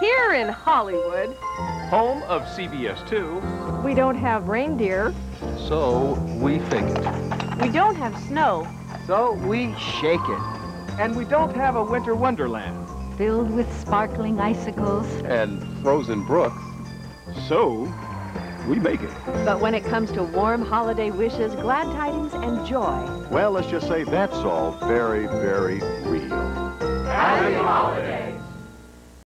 Here in Hollywood, home of CBS 2, we don't have reindeer. So we fake it. We don't have snow. So we shake it. and we don't have a winter wonderland. Filled with sparkling icicles. And frozen brooks. So, we make it. But when it comes to warm holiday wishes, glad tidings, and joy, Well, let's just say that's all very, very